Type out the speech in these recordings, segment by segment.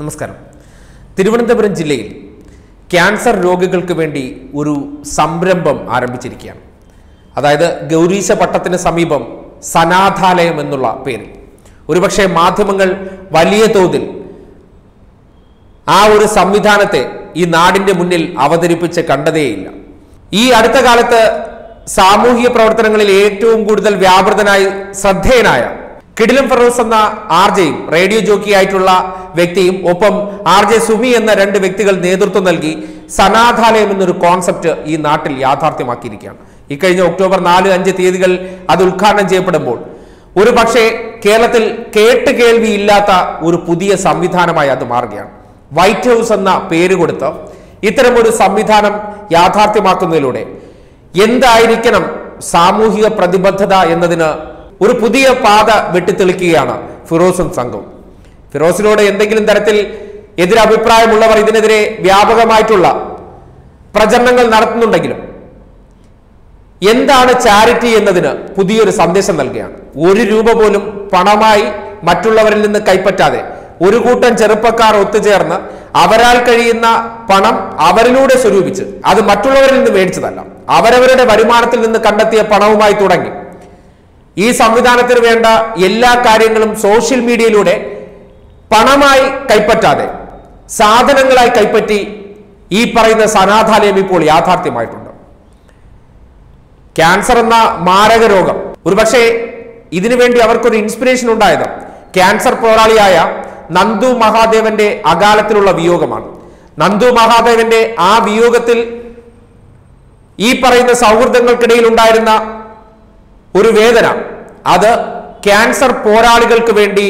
നമസ്കാരം. തിരുവനന്തപുരം ജില്ലയിൽ ക്യാൻസർ രോഗികൾക്ക് വേണ്ടി ഒരു സംരംഭം ആരംഭിച്ചിരിക്കുകയാണ്. അതായത് ഗൗരീശ പട്ടത്തിന് സമീപം സനാഥാലയം എന്നുള്ള പേരിൽ. ഒരുപക്ഷെ മാധ്യമങ്ങൾ വലിയ തോതിൽ ആ ഒരു സംവിധാനത്തെ ഈ നാടിന്റെ മുന്നിൽ അവതരിപ്പിച്ച് കണ്ടതേയില്ല. ഈ അടുത്ത കാലത്ത് സാമൂഹിക പ്രവർത്തനങ്ങളിൽ ഏറ്റവും കൂടുതൽ വ്യാപൃതനായി ശ്രദ്ധേയനായ കിടിലം ഫെറോസ് എന്ന ആർ ജെയും റേഡിയോ ജോക്കി ആയിട്ടുള്ള വ്യക്തിയും ഒപ്പം ആർ ജെ സുമി എന്ന രണ്ട് വ്യക്തികൾ നേതൃത്വം നൽകി സനാഥാലയം എന്നൊരു കോൺസെപ്റ്റ് ഈ നാട്ടിൽ യാഥാർത്ഥ്യമാക്കിയിരിക്കുകയാണ്. ഇക്കഴിഞ്ഞ ഒക്ടോബർ നാല് അഞ്ച് തീയതികൾ അത് ഉദ്ഘാടനം ചെയ്യപ്പെടുമ്പോൾ ഒരു പക്ഷേ കേരളത്തിൽ കേട്ട് കേൾവി ഇല്ലാത്ത ഒരു പുതിയ സംവിധാനമായി അത് മാറുകയാണ്. വൈറ്റ് ഹൗസ് എന്ന പേര് കൊടുത്ത് ഒരു സംവിധാനം യാഥാർത്ഥ്യമാക്കുന്നതിലൂടെ എന്തായിരിക്കണം സാമൂഹിക പ്രതിബദ്ധത എന്നതിന് ഒരു പുതിയ പാത വെട്ടിത്തെളിക്കുകയാണ് ഫിറോസും സംഘവും. ഫിറോസിനോട് എന്തെങ്കിലും തരത്തിൽ എതിരഭിപ്രായമുള്ളവർ ഇതിനെതിരെ വ്യാപകമായിട്ടുള്ള പ്രചരണങ്ങൾ നടത്തുന്നുണ്ടെങ്കിലും എന്താണ് ചാരിറ്റി എന്നതിന് പുതിയൊരു സന്ദേശം നൽകുകയാണ്. ഒരു രൂപ പോലും പണമായി മറ്റുള്ളവരിൽ നിന്ന് കൈപ്പറ്റാതെ ഒരു കൂട്ടം ചെറുപ്പക്കാർ ഒത്തുചേർന്ന് അവരാൽ കഴിയുന്ന പണം അവരിലൂടെ സ്വരൂപിച്ച് അത് മറ്റുള്ളവരിൽ നിന്ന് മേടിച്ചതല്ല. അവരവരുടെ വരുമാനത്തിൽ നിന്ന് കണ്ടെത്തിയ പണവുമായി തുടങ്ങി. ഈ സംവിധാനത്തിന് വേണ്ട എല്ലാ കാര്യങ്ങളും സോഷ്യൽ മീഡിയയിലൂടെ പണമായി കൈപ്പറ്റാതെ സാധനങ്ങളായി കൈപ്പറ്റി ഈ പറയുന്ന സനാഥാലയം ഇപ്പോൾ യാഥാർത്ഥ്യമായിട്ടുണ്ട്. ക്യാൻസർ എന്ന മാരക രോഗം. ഒരുപക്ഷെ ഇതിനു വേണ്ടി അവർക്കൊരു ഇൻസ്പിറേഷൻ ഉണ്ടായത് ക്യാൻസർ പോരാളിയായ നന്ദു മഹാദേവന്റെ അകാലത്തിലുള്ള വിയോഗമാണ്. നന്ദു മഹാദേവന്റെ ആ വിയോഗത്തിൽ ഈ പറയുന്ന സൗഹൃദങ്ങൾക്കിടയിൽ ഉണ്ടായിരുന്ന ഒരു വേദന. അത് ക്യാൻസർ പോരാളികൾക്ക് വേണ്ടി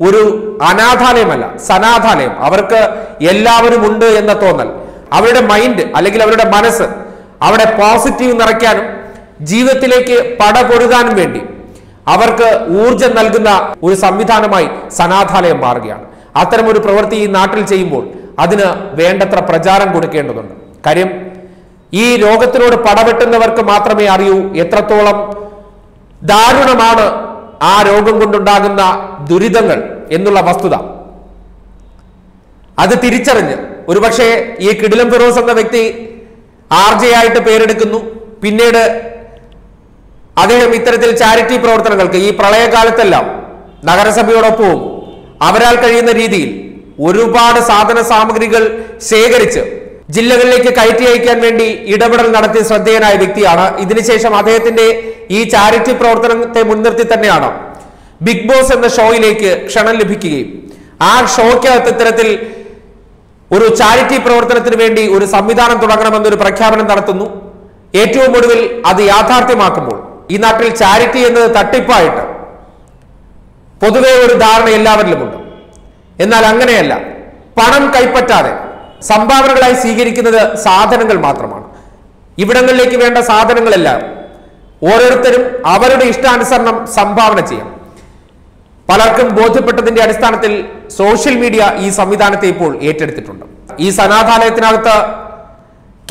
ഒരു അനാഥാലയമല്ല സനാഥാലയം. അവർക്ക് എല്ലാവരും ഉണ്ട് എന്ന തോന്നൽ. അവരുടെ മൈൻഡ് അല്ലെങ്കിൽ അവരുടെ മനസ്സ് അവിടെ പോസിറ്റീവ് നിറയ്ക്കാനും ജീവിതത്തിലേക്ക് പടപൊരുകാനും വേണ്ടി അവർക്ക് ഊർജം നൽകുന്ന ഒരു സംവിധാനമായി സനാഥാലയം മാറുകയാണ്. അത്തരം ഒരു പ്രവൃത്തി ഈ നാട്ടിൽ ചെയ്യുമ്പോൾ അതിന് വേണ്ടത്ര പ്രചാരം കൊടുക്കേണ്ടതുണ്ട്. കാര്യം ഈ രോഗത്തിനോട് പടവെട്ടുന്നവർക്ക് മാത്രമേ അറിയൂ എത്രത്തോളം ദാരുണമാണ് ആ രോഗം കൊണ്ടുണ്ടാകുന്ന ദുരിതങ്ങൾ എന്നുള്ള വസ്തുത. അത് തിരിച്ചറിഞ്ഞ് ഒരുപക്ഷെ ഈ കിടിലം ഫിറോസ് എന്ന വ്യക്തി ആർ ജെ ആയിട്ട് പേരെടുക്കുന്നു. പിന്നീട് അദ്ദേഹം ഇത്തരത്തിൽ ചാരിറ്റി പ്രവർത്തനങ്ങൾക്ക് ഈ പ്രളയകാലത്തെല്ലാം നഗരസഭയോടൊപ്പവും അവരാൽ കഴിയുന്ന രീതിയിൽ ഒരുപാട് സാധന സാമഗ്രികൾ ശേഖരിച്ച് ജില്ലകളിലേക്ക് കയറ്റി അയക്കാൻ വേണ്ടി ഇടപെടൽ നടത്തിയ ശ്രദ്ധേയനായ വ്യക്തിയാണ്. ഇതിനുശേഷം അദ്ദേഹത്തിന്റെ ഈ ചാരിറ്റി പ്രവർത്തനത്തെ മുൻനിർത്തി തന്നെയാണ് ബിഗ് ബോസ് എന്ന ഷോയിലേക്ക് ക്ഷണം ലഭിക്കുകയും ആ ഷോയ്ക്കകത്ത് ഇത്തരത്തിൽ ഒരു ചാരിറ്റി പ്രവർത്തനത്തിന് വേണ്ടി ഒരു സംവിധാനം തുടങ്ങണമെന്നൊരു പ്രഖ്യാപനം നടത്തുന്നു. ഏറ്റവും ഒടുവിൽ അത് യാഥാർത്ഥ്യമാക്കുമ്പോൾ ഈ നാട്ടിൽ ചാരിറ്റി എന്നത് തട്ടിപ്പായിട്ട് പൊതുവെ ഒരു ധാരണ എല്ലാവരിലുമുണ്ട്. എന്നാൽ അങ്ങനെയല്ല. പണം കൈപ്പറ്റാതെ സംഭാവനകളായി സ്വീകരിക്കുന്നത് സാധനങ്ങൾ മാത്രമാണ്. ഇവിടങ്ങളിലേക്ക് വേണ്ട സാധനങ്ങളെല്ലാം ഓരോരുത്തരും അവരുടെ ഇഷ്ടാനുസരണം സംഭാവന ചെയ്യാം പലർക്കും ബോധ്യപ്പെട്ടതിന്റെ അടിസ്ഥാനത്തിൽ സോഷ്യൽ മീഡിയ ഈ സംവിധാനത്തെ ഇപ്പോൾ ഏറ്റെടുത്തിട്ടുണ്ട്. ഈ സനാഥാലയത്തിനകത്ത്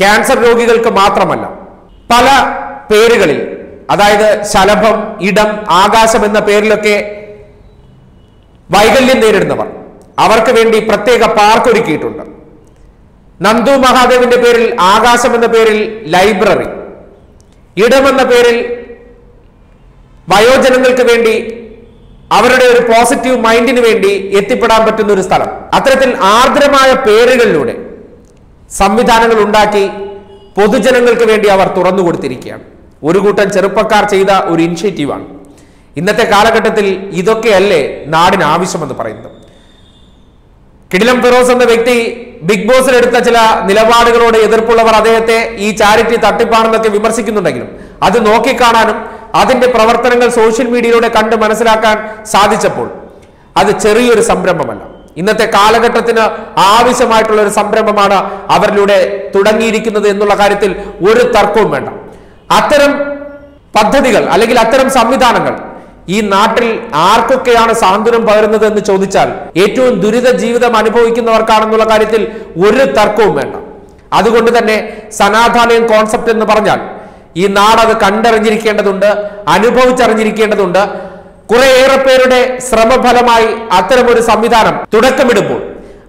ക്യാൻസർ രോഗികൾക്ക് മാത്രമല്ല പല പേരുകളിൽ അതായത് ശലഭം ഇടം ആകാശം എന്ന പേരിലൊക്കെ വൈകല്യം നേരിടുന്നവർ അവർക്ക് വേണ്ടി പ്രത്യേക പാർക്ക് ഒരുക്കിയിട്ടുണ്ട്. നന്ദു മഹാദേവിന്റെ പേരിൽ ആകാശം എന്ന പേരിൽ ലൈബ്രറി ഇടം എന്ന പേരിൽ വയോജനങ്ങൾക്ക് വേണ്ടി അവരുടെ ഒരു പോസിറ്റീവ് മൈൻഡിന് വേണ്ടി എത്തിപ്പെടാൻ പറ്റുന്ന ഒരു സ്ഥലം. അത്തരത്തിൽ ആർദ്രമായ പേരുകളിലൂടെ സംവിധാനങ്ങൾ ഉണ്ടാക്കി പൊതുജനങ്ങൾക്ക് വേണ്ടി അവർ തുറന്നു കൊടുത്തിരിക്കുകയാണ്. ഒരു കൂട്ടം ചെറുപ്പക്കാർ ചെയ്ത ഒരു ഇനിഷ്യേറ്റീവാണ് ഇന്നത്തെ കാലഘട്ടത്തിൽ ഇതൊക്കെയല്ലേ നാടിന് ആവശ്യമെന്ന് പറയുന്നത്? കിടിലം ഫിറോസ് എന്ന വ്യക്തി ബിഗ് ബോസിൽ എടുത്ത ചില നിലപാടുകളോട് എതിർപ്പുള്ളവർ അദ്ദേഹത്തെ ഈ ചാരിറ്റി തട്ടിപ്പാണെന്നൊക്കെ വിമർശിക്കുന്നുണ്ടെങ്കിലും അത് നോക്കിക്കാണാനും അതിന്റെ പ്രവർത്തനങ്ങൾ സോഷ്യൽ മീഡിയയിലൂടെ കണ്ട് മനസ്സിലാക്കാൻ സാധിച്ചപ്പോൾ അത് ചെറിയൊരു സംരംഭമല്ല. ഇന്നത്തെ കാലഘട്ടത്തിന് ആവശ്യമായിട്ടുള്ള ഒരു സംരംഭമാണ് അവരിലൂടെ തുടങ്ങിയിരിക്കുന്നത് എന്നുള്ള കാര്യത്തിൽ ഒരു തർക്കവും വേണ്ട. അത്തരം പദ്ധതികൾ അല്ലെങ്കിൽ അത്തരം സംവിധാനങ്ങൾ ഈ നാട്ടിൽ ആർക്കൊക്കെയാണ് സാന്ത്വനം പകരുന്നത് എന്ന് ചോദിച്ചാൽ ഏറ്റവും ദുരിത ജീവിതം അനുഭവിക്കുന്നവർക്കാണെന്നുള്ള കാര്യത്തിൽ ഒരു തർക്കവും വേണ്ട. അതുകൊണ്ട് തന്നെ സനാഥാലയം കോൺസെപ്റ്റ് എന്ന് പറഞ്ഞാൽ ഈ നാടത് കണ്ടറിഞ്ഞിരിക്കേണ്ടതുണ്ട് അനുഭവിച്ചറിഞ്ഞിരിക്കേണ്ടതുണ്ട്. കുറേയേറെ പേരുടെ ശ്രമഫലമായി അത്തരമൊരു സംവിധാനം തുടക്കമിടുമ്പോൾ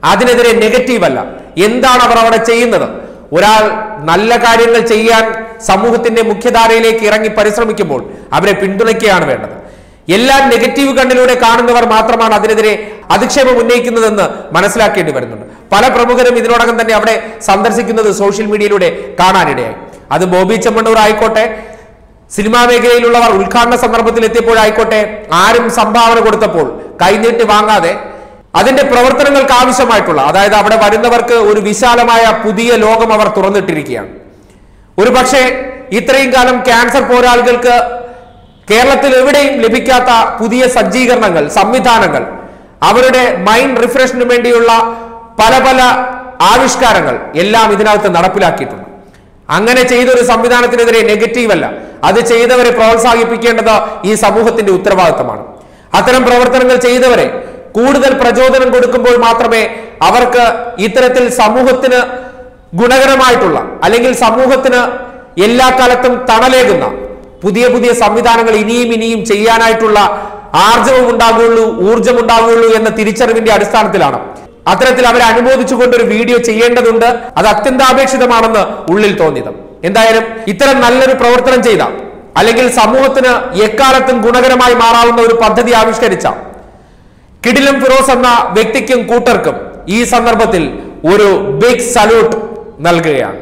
അതിനെതിരെ നെഗറ്റീവ് അല്ല. എന്താണ് അവർ അവിടെ ചെയ്യുന്നത്? ഒരാൾ നല്ല കാര്യങ്ങൾ ചെയ്യാൻ സമൂഹത്തിന്റെ മുഖ്യധാരയിലേക്ക് ഇറങ്ങി പരിശ്രമിക്കുമ്പോൾ അവരെ പിന്തുണയ്ക്കുകയാണ് വേണ്ടത്. എല്ലാം നെഗറ്റീവ് കണ്ണിലൂടെ കാണുന്നവർ മാത്രമാണ് അതിനെതിരെ അധിക്ഷേപം ഉന്നയിക്കുന്നതെന്ന് മനസ്സിലാക്കേണ്ടി വരുന്നുണ്ട്. പല പ്രമുഖരും ഇതിനോടകം തന്നെ അവിടെ സന്ദർശിക്കുന്നത് സോഷ്യൽ മീഡിയയിലൂടെ കാണാനിടയായി. അത് ബോബി ചെമ്മണ്ണൂർ ആയിക്കോട്ടെ സിനിമാ മേഖലയിലുള്ളവർ ഉദ്ഘാടന സന്ദർഭത്തിൽ എത്തിയപ്പോഴായിക്കോട്ടെ ആരും സംഭാവന കൊടുത്തപ്പോൾ കൈനീട്ടി വാങ്ങാതെ അതിന്റെ പ്രവർത്തനങ്ങൾക്ക് ആവശ്യമായിട്ടുള്ള അതായത് അവിടെ വരുന്നവർക്ക് ഒരു വിശാലമായ പുതിയ ലോകം അവർ തുറന്നിട്ടിരിക്കുകയാണ്. ഒരു പക്ഷേ ഇത്രയും കാലം ക്യാൻസർ പോരാളികൾക്ക് കേരളത്തിൽ എവിടെയും ലഭിക്കാത്ത പുതിയ സജ്ജീകരണങ്ങൾ സംവിധാനങ്ങൾ അവരുടെ മൈൻഡ് റിഫ്രഷിന് വേണ്ടിയുള്ള പല പല ആവിഷ്കാരങ്ങൾ എല്ലാം ഇതിനകത്ത് നടപ്പിലാക്കിയിട്ടുണ്ട്. അങ്ങനെ ചെയ്തൊരു സംവിധാനത്തിനെതിരെ നെഗറ്റീവ് അല്ല. അത് ചെയ്തവരെ പ്രോത്സാഹിപ്പിക്കേണ്ടത് ഈ സമൂഹത്തിന്റെ ഉത്തരവാദിത്തമാണ്. അത്തരം പ്രവർത്തനങ്ങൾ ചെയ്തവരെ കൂടുതൽ പ്രചോദനം കൊടുക്കുമ്പോൾ മാത്രമേ അവർക്ക് ഇത്തരത്തിൽ സമൂഹത്തിന് ഗുണകരമായിട്ടുള്ള അല്ലെങ്കിൽ സമൂഹത്തിന് എല്ലാ കാലത്തും തണലേകുന്ന പുതിയ പുതിയ സംവിധാനങ്ങൾ ഇനിയും ഇനിയും ചെയ്യാനായിട്ടുള്ള ആർജവം ഉണ്ടാകുകയുള്ളൂ ഊർജം ഉണ്ടാകുകയുള്ളൂ എന്ന തിരിച്ചറിവിന്റെ അടിസ്ഥാനത്തിലാണ്. അത്തരത്തിൽ അവരെ അനുമോദിച്ചുകൊണ്ട് ഒരു വീഡിയോ ചെയ്യേണ്ടതുണ്ട്. അത് അത്യന്താപേക്ഷിതമാണെന്ന് ഉള്ളിൽ തോന്നിയത്. എന്തായാലും ഇത്തരം നല്ലൊരു പ്രവർത്തനം ചെയ്ത അല്ലെങ്കിൽ സമൂഹത്തിന് എക്കാലത്തും ഗുണകരമായി മാറാവുന്ന ഒരു പദ്ധതി ആവിഷ്കരിച്ച കിടിലം ഫിറോസ് എന്ന വ്യക്തിക്കും കൂട്ടർക്കും ഈ സന്ദർഭത്തിൽ ഒരു ബിഗ് സല്യൂട്ട് നൽകുകയാണ്.